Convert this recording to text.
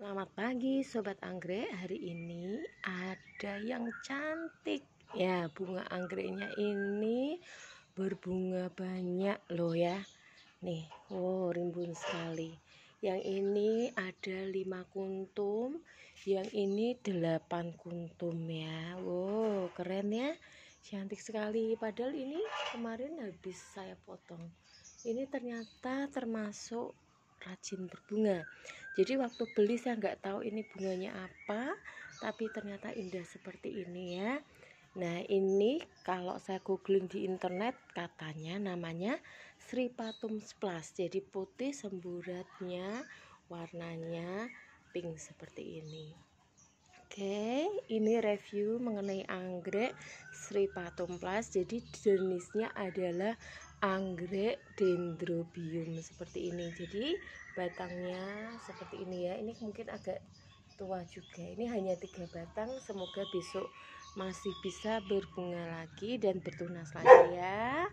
Selamat pagi Sobat Anggrek. Hari ini ada yang cantik. Ya bunga anggreknya ini berbunga banyak loh ya. Nih wow rimbun sekali. Yang ini ada lima kuntum Yang ini delapan kuntum ya. Wow keren ya. Cantik sekali. Padahal ini kemarin habis saya potong. Ini ternyata termasuk rajin berbunga. Jadi waktu beli saya nggak tahu ini bunganya apa tapi ternyata indah seperti ini ya. Nah ini kalau saya googling di internet katanya namanya Sri Patum Plus jadi putih semburatnya warnanya pink seperti ini. Oke, ini review mengenai anggrek Sri Patum Plus. Jadi jenisnya adalah anggrek dendrobium seperti ini. Jadi batangnya seperti ini ya. Ini mungkin agak tua juga. Ini hanya tiga batang. Semoga besok masih bisa berbunga lagi dan bertunas lagi ya